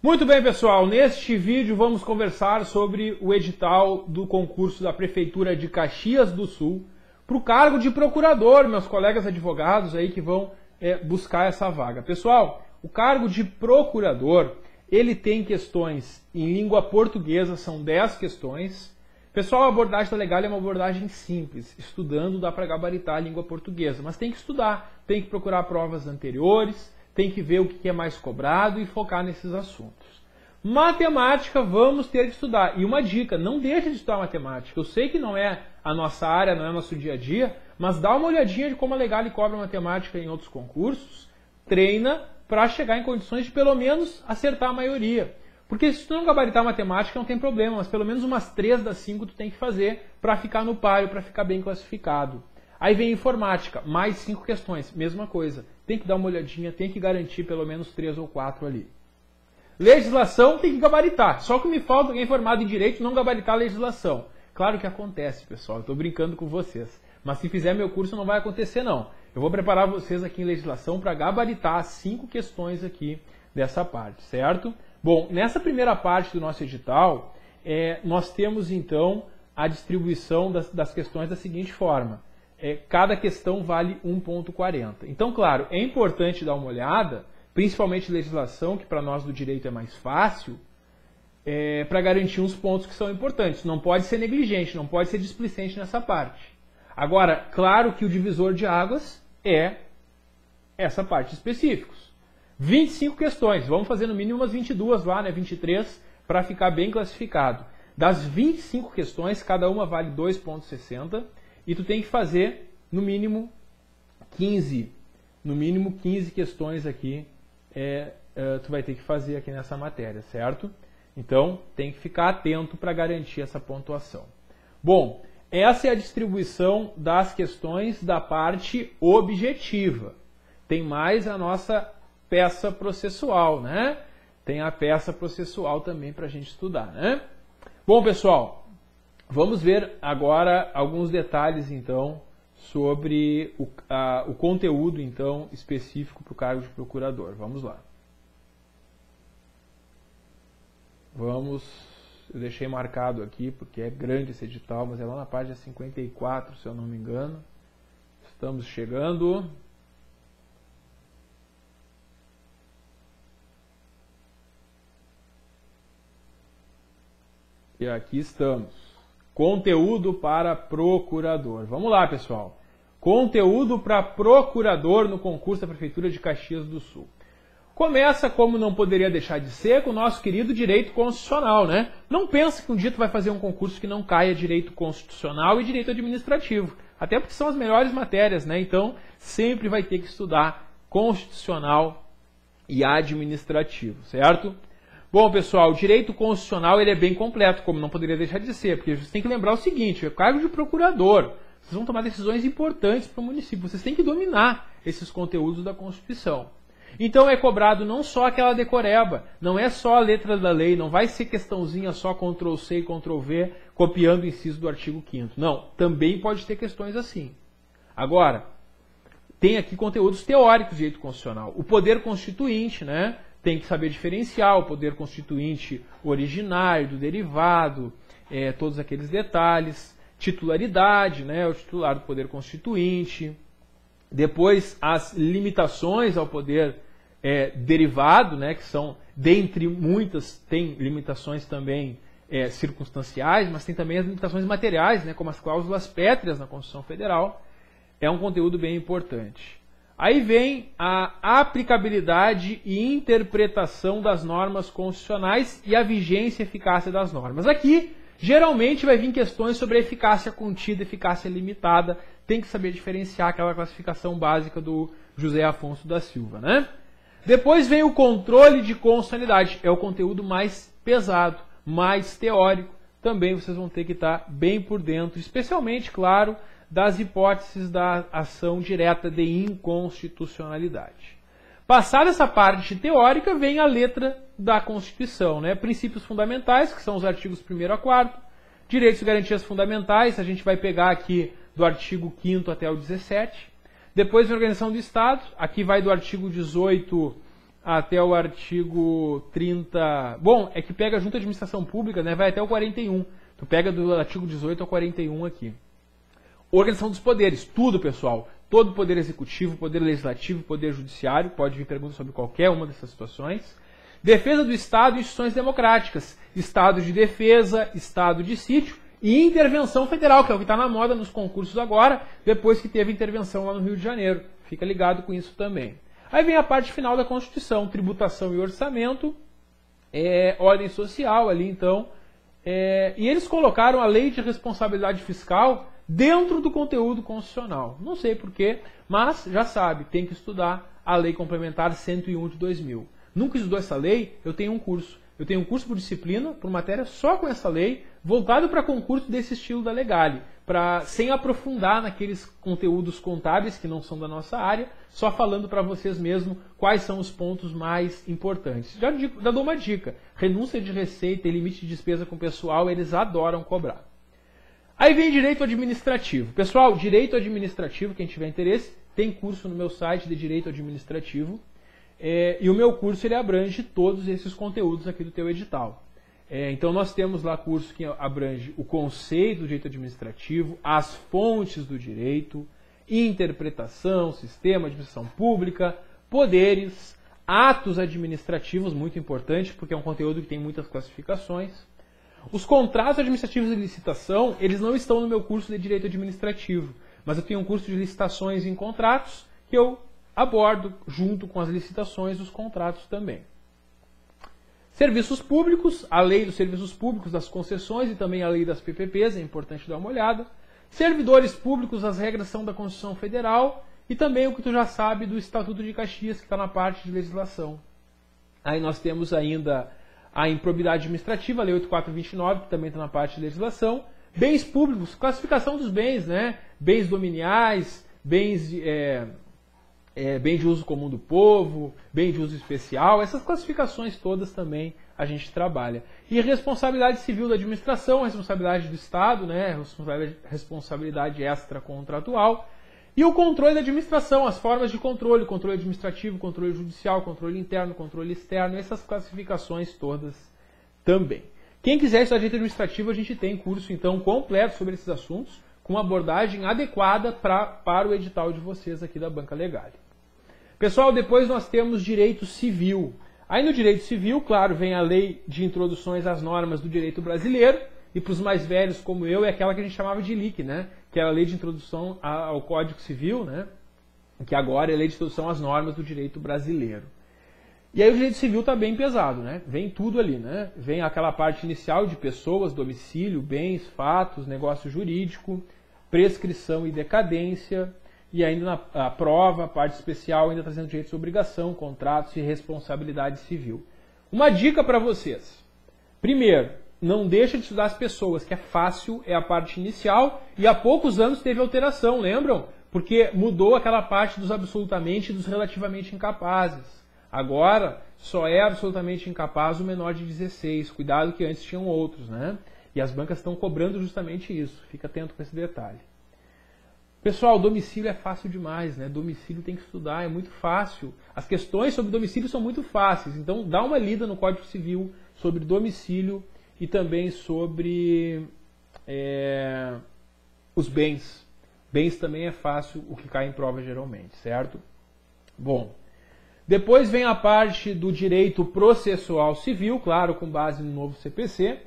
Muito bem, pessoal. Neste vídeo vamos conversar sobre o edital do concurso da Prefeitura de Caxias do Sul para o cargo de procurador, meus colegas advogados aí que vão é, buscar essa vaga. Pessoal, o cargo de procurador, ele tem questões em língua portuguesa, são 10 questões. Pessoal, a abordagem da legal é uma abordagem simples. Estudando dá para gabaritar a língua portuguesa, mas tem que estudar, tem que procurar provas anteriores, tem que ver o que é mais cobrado e focar nesses assuntos. Matemática vamos ter que estudar. E uma dica, não deixe de estudar matemática. Eu sei que não é a nossa área, não é nosso dia a dia, mas dá uma olhadinha de como a Legal cobra matemática em outros concursos, treina para chegar em condições de pelo menos acertar a maioria. Porque se tu não gabaritar matemática não tem problema, mas pelo menos umas 3 das 5 tu tem que fazer para ficar no páreo, para ficar bem classificado. Aí vem informática, mais 5 questões, mesma coisa tem que dar uma olhadinha, tem que garantir pelo menos três ou quatro ali. Legislação tem que gabaritar. Só que me falta alguém formado em direito não gabaritar a legislação. Claro que acontece, pessoal. Estou brincando com vocês. Mas se fizer meu curso não vai acontecer não. Eu vou preparar vocês aqui em legislação para gabaritar cinco questões aqui dessa parte, certo? Bom, nessa primeira parte do nosso edital, é, nós temos então a distribuição das, das questões da seguinte forma é, cada questão vale 1,40. Então, claro, é importante dar uma olhada, principalmente legislação, que para nós do direito é mais fácil, é, para garantir uns pontos que são importantes. Não pode ser negligente, não pode ser displicente nessa parte. Agora, claro que o divisor de águas é essa parte específicos. 25 questões, vamos fazer no mínimo umas 22 lá, né, 23, para ficar bem classificado. Das 25 questões, cada uma vale 2,60 e tu tem que fazer no mínimo 15, no mínimo 15 questões aqui, é, é, tu vai ter que fazer aqui nessa matéria, certo? Então, tem que ficar atento para garantir essa pontuação. Bom, essa é a distribuição das questões da parte objetiva. Tem mais a nossa peça processual, né? Tem a peça processual também para a gente estudar, né? Bom, pessoal, Vamos ver agora alguns detalhes, então, sobre o, a, o conteúdo, então, específico para o cargo de procurador. Vamos lá. Vamos, eu deixei marcado aqui, porque é grande esse edital, mas é lá na página 54, se eu não me engano. Estamos chegando. E aqui estamos. Conteúdo para procurador. Vamos lá, pessoal. Conteúdo para procurador no concurso da Prefeitura de Caxias do Sul. Começa, como não poderia deixar de ser, com o nosso querido direito constitucional, né? Não pensa que um dia tu vai fazer um concurso que não caia direito constitucional e direito administrativo. Até porque são as melhores matérias, né? Então, sempre vai ter que estudar constitucional e administrativo, certo? Bom, pessoal, o direito constitucional ele é bem completo, como não poderia deixar de ser, porque vocês têm que lembrar o seguinte: é cargo de procurador. Vocês vão tomar decisões importantes para o município. Vocês têm que dominar esses conteúdos da Constituição. Então é cobrado não só aquela decoreba, não é só a letra da lei, não vai ser questãozinha só Ctrl C e Ctrl V copiando o inciso do artigo 5 Não, também pode ter questões assim. Agora, tem aqui conteúdos teóricos de direito constitucional. O poder constituinte, né? Tem que saber diferenciar o poder constituinte originário do derivado, é, todos aqueles detalhes, titularidade, né, o titular do poder constituinte, depois as limitações ao poder é, derivado, né, que são, dentre muitas, tem limitações também é, circunstanciais, mas tem também as limitações materiais, né, como as cláusulas pétreas na Constituição Federal. É um conteúdo bem importante. Aí vem a aplicabilidade e interpretação das normas constitucionais e a vigência e eficácia das normas. Aqui, geralmente, vai vir questões sobre eficácia contida, eficácia limitada. Tem que saber diferenciar aquela classificação básica do José Afonso da Silva, né? Depois vem o controle de constitucionalidade. É o conteúdo mais pesado, mais teórico. Também vocês vão ter que estar bem por dentro, especialmente, claro, das hipóteses da ação direta de inconstitucionalidade. Passada essa parte teórica, vem a letra da Constituição, né? Princípios fundamentais, que são os artigos 1 a 4, direitos e garantias fundamentais, a gente vai pegar aqui do artigo 5 até o 17. Depois, a organização do Estado, aqui vai do artigo 18 até o artigo 30. Bom, é que pega junto à administração pública, né? Vai até o 41. Tu pega do artigo 18 ao 41 aqui. Organização dos poderes, tudo, pessoal. Todo poder executivo, poder legislativo, poder judiciário, pode vir pergunta sobre qualquer uma dessas situações. Defesa do Estado e instituições democráticas. Estado de defesa, Estado de sítio e intervenção federal, que é o que está na moda nos concursos agora, depois que teve intervenção lá no Rio de Janeiro. Fica ligado com isso também. Aí vem a parte final da Constituição, tributação e orçamento, é, ordem social ali então. É, e eles colocaram a lei de responsabilidade fiscal dentro do conteúdo constitucional. Não sei porquê, mas já sabe, tem que estudar a Lei Complementar 101 de 2000. Nunca estudou essa lei? Eu tenho um curso. Eu tenho um curso por disciplina, por matéria, só com essa lei, voltado para concurso desse estilo da Legale, para sem aprofundar naqueles conteúdos contábeis que não são da nossa área, só falando para vocês mesmo quais são os pontos mais importantes. Já, já dou uma dica: renúncia de receita e limite de despesa com o pessoal, eles adoram cobrar. Aí vem direito administrativo. Pessoal, direito administrativo, quem tiver interesse, tem curso no meu site de direito administrativo. É, e o meu curso ele abrange todos esses conteúdos aqui do teu edital. É, então nós temos lá curso que abrange o conceito do direito administrativo, as fontes do direito, interpretação, sistema administração pública, poderes, atos administrativos, muito importante, porque é um conteúdo que tem muitas classificações. Os contratos administrativos de licitação, eles não estão no meu curso de direito administrativo, mas eu tenho um curso de licitações em contratos que eu abordo junto com as licitações dos contratos também. Serviços públicos, a lei dos serviços públicos, das concessões e também a lei das PPPs, é importante dar uma olhada. Servidores públicos, as regras são da Constituição Federal e também o que tu já sabe do Estatuto de Caxias, que está na parte de legislação. Aí nós temos ainda a improbidade administrativa, a Lei 8429, que também está na parte de legislação. Bens públicos, classificação dos bens, né? Bens dominiais, bens é, é, bem de uso comum do povo, bem de uso especial, essas classificações todas também a gente trabalha. E responsabilidade civil da administração, responsabilidade do Estado, né, responsabilidade, extracontratual, e o controle da administração, as formas de controle, controle administrativo, controle judicial, controle interno, controle externo, essas classificações todas também. Quem quiser estudar direito administrativo, a gente tem curso então completo sobre esses assuntos, com uma abordagem adequada pra, para o edital de vocês aqui da Banca Legal. Pessoal, depois nós temos direito civil. Aí no direito civil, claro, vem a lei de introduções às normas do direito brasileiro, e para os mais velhos como eu, é aquela que a gente chamava de LIC, né? que era a lei de introdução ao Código Civil, né? que agora é a lei de introdução às normas do direito brasileiro. E aí o direito civil está bem pesado, né? Vem tudo ali, né? Vem aquela parte inicial de pessoas, domicílio, bens, fatos, negócio jurídico, prescrição e decadência, e ainda na prova, a parte especial, ainda trazendo direitos de obrigação, contratos e responsabilidade civil. Uma dica para vocês. Primeiro, não deixa de estudar as pessoas, que é fácil, é a parte inicial, e há poucos anos teve alteração, lembram? Porque mudou aquela parte dos absolutamente e dos relativamente incapazes. Agora, só é absolutamente incapaz o menor de 16. Cuidado que antes tinham outros, né? E as bancas estão cobrando justamente isso. Fica atento com esse detalhe. Pessoal, domicílio é fácil demais, né? Domicílio tem que estudar, é muito fácil. As questões sobre domicílio são muito fáceis, então dá uma lida no Código Civil sobre domicílio e também sobre é, os bens. Bens também é fácil, o que cai em prova geralmente, certo? Bom, depois vem a parte do direito processual civil, claro, com base no novo CPC.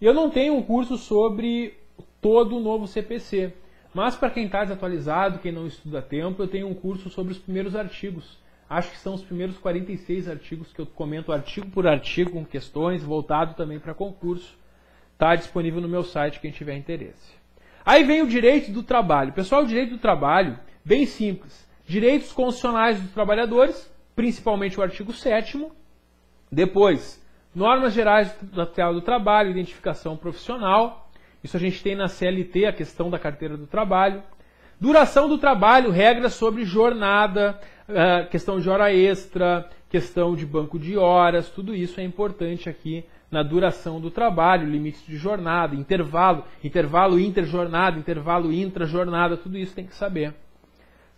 E eu não tenho um curso sobre todo o novo CPC. Mas para quem está desatualizado, quem não estuda a tempo, eu tenho um curso sobre os primeiros artigos. Acho que são os primeiros 46 artigos que eu comento artigo por artigo com questões, voltado também para concurso. Está disponível no meu site quem tiver interesse. Aí vem o direito do trabalho. Pessoal, o direito do trabalho, bem simples. Direitos constitucionais dos trabalhadores, principalmente o artigo 7 Depois, normas gerais do, do trabalho, identificação profissional, isso a gente tem na CLT, a questão da carteira do trabalho. Duração do trabalho, regras sobre jornada, eh, questão de hora extra, questão de banco de horas, tudo isso é importante aqui na duração do trabalho, limites de jornada, intervalo, intervalo interjornada, intervalo intrajornada, tudo isso tem que saber.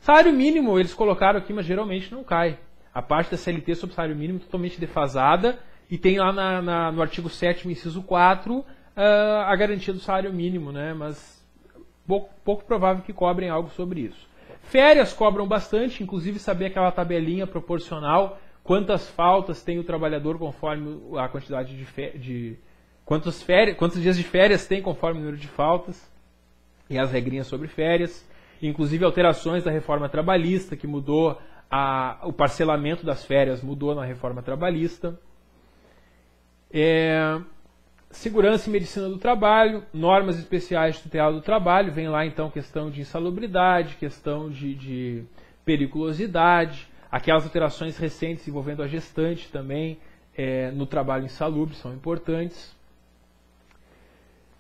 Salário mínimo eles colocaram aqui, mas geralmente não cai. A parte da CLT sobre salário mínimo é totalmente defasada e tem lá na, na, no artigo 7 inciso 4, uh, a garantia do salário mínimo, né? Mas pouco, pouco provável que cobrem algo sobre isso. Férias cobram bastante, inclusive saber aquela tabelinha proporcional, quantas faltas tem o trabalhador conforme a quantidade de, de quantos, férias, quantos dias de férias tem conforme o número de faltas e as regrinhas sobre férias, inclusive alterações da reforma trabalhista que mudou a, o parcelamento das férias mudou na reforma trabalhista. É, segurança e medicina do trabalho, normas especiais de tutela do trabalho, vem lá então questão de insalubridade, questão de, de periculosidade, aquelas alterações recentes envolvendo a gestante também é, no trabalho insalubre são importantes.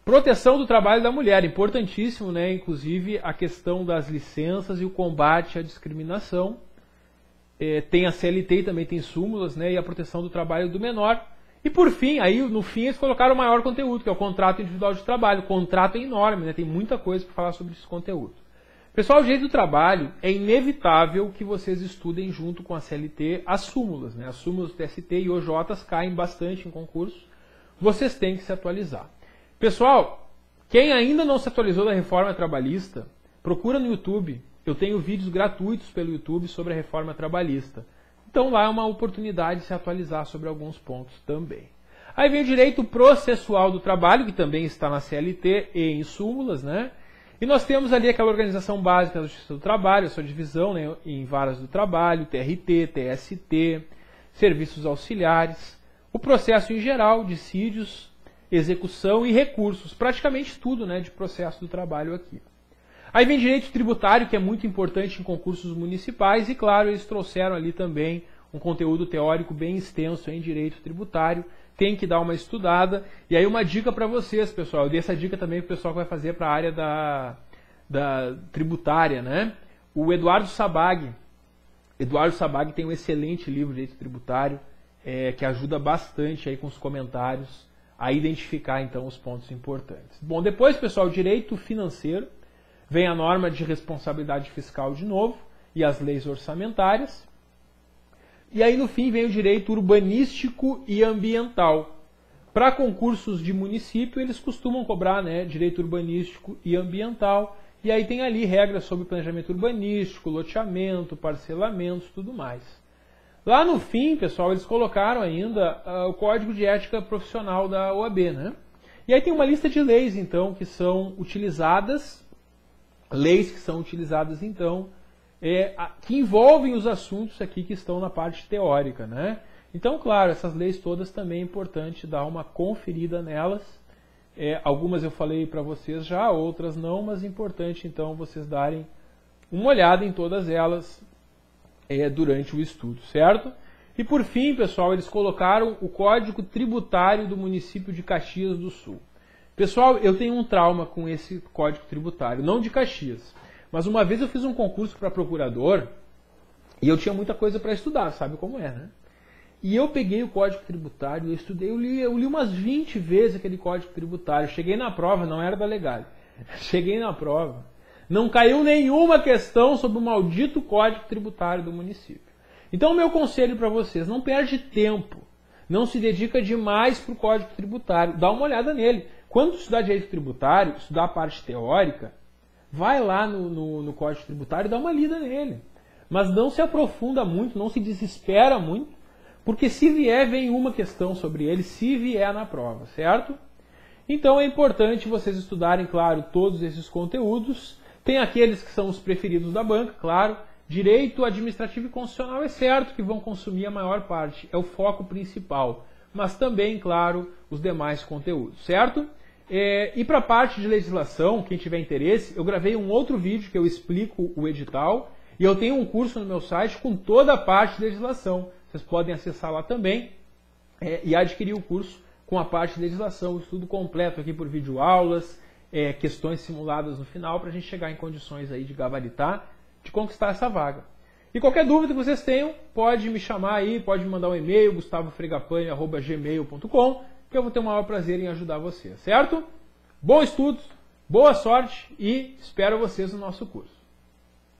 Proteção do trabalho da mulher, importantíssimo, né? Inclusive a questão das licenças e o combate à discriminação. É, tem a CLT também tem súmulas, né? E a proteção do trabalho do menor. E por fim, aí no fim eles colocaram o maior conteúdo, que é o contrato individual de trabalho. O contrato é enorme, né? Tem muita coisa para falar sobre esse conteúdo. Pessoal, o direito do trabalho é inevitável que vocês estudem junto com a CLT as súmulas, né? As súmulas do TST e OJs caem bastante em concurso. Vocês têm que se atualizar. Pessoal, quem ainda não se atualizou da reforma trabalhista, procura no YouTube. Eu tenho vídeos gratuitos pelo YouTube sobre a reforma trabalhista. Então lá é uma oportunidade de se atualizar sobre alguns pontos também. Aí vem o direito processual do trabalho, que também está na CLT e em súmulas, né? E nós temos ali aquela organização básica da Justiça do Trabalho, a sua divisão né, em varas do trabalho, TRT, TST, serviços auxiliares, o processo em geral, dissídios, execução e recursos, praticamente tudo né, de processo do trabalho aqui. Aí vem direito tributário, que é muito importante em concursos municipais, e claro, eles trouxeram ali também um conteúdo teórico bem extenso em direito tributário. Tem que dar uma estudada. E aí, uma dica para vocês, pessoal. Eu dei essa dica também para o pessoal que vai fazer para a área da, da tributária, né? O Eduardo Sabag. Eduardo Sabag tem um excelente livro de direito tributário é, que ajuda bastante aí com os comentários a identificar então os pontos importantes. Bom, depois, pessoal, direito financeiro, vem a norma de responsabilidade fiscal de novo e as leis orçamentárias. E aí no fim vem o direito urbanístico e ambiental. Para concursos de município, eles costumam cobrar né, direito urbanístico e ambiental. E aí tem ali regras sobre planejamento urbanístico, loteamento, parcelamentos, tudo mais. Lá no fim, pessoal, eles colocaram ainda uh, o Código de Ética Profissional da OAB, né? E aí tem uma lista de leis, então, que são utilizadas, leis que são utilizadas, então, é, a, que envolvem os assuntos aqui que estão na parte teórica, né? Então, claro, essas leis todas também é importante dar uma conferida nelas. É, algumas eu falei para vocês já, outras não, mas é importante então vocês darem uma olhada em todas elas é, durante o estudo, certo? E por fim, pessoal, eles colocaram o Código Tributário do município de Caxias do Sul. Pessoal, eu tenho um trauma com esse Código Tributário, não de Caxias, mas uma vez eu fiz um concurso para procurador e eu tinha muita coisa para estudar, sabe como é, né? E eu peguei o Código Tributário, eu estudei, eu li, eu li umas 20 vezes aquele Código Tributário. Cheguei na prova, não era da legal. Cheguei na prova. Não caiu nenhuma questão sobre o maldito código tributário do município. Então, o meu conselho para vocês: não perde tempo. Não se dedica demais para o código tributário. Dá uma olhada nele. Quando estudar direito tributário, estudar a parte teórica, vai lá no, no, no código tributário e dá uma lida nele. Mas não se aprofunda muito, não se desespera muito, porque se vier, vem uma questão sobre ele, se vier na prova, certo? Então é importante vocês estudarem, claro, todos esses conteúdos tem aqueles que são os preferidos da banca, claro. Direito administrativo e constitucional é certo que vão consumir a maior parte, é o foco principal. Mas também, claro, os demais conteúdos, certo? É, e para a parte de legislação, quem tiver interesse, eu gravei um outro vídeo que eu explico o edital e eu tenho um curso no meu site com toda a parte de legislação. Vocês podem acessar lá também é, e adquirir o curso com a parte de legislação, o estudo completo aqui por vídeo aulas, é, questões simuladas no final para a gente chegar em condições aí de gabaritar, de conquistar essa vaga. E qualquer dúvida que vocês tenham, pode me chamar aí, pode me mandar um e-mail, gustavofregapanha.gmail.com, que eu vou ter o maior prazer em ajudar vocês, certo? Bom estudo, boa sorte e espero vocês no nosso curso.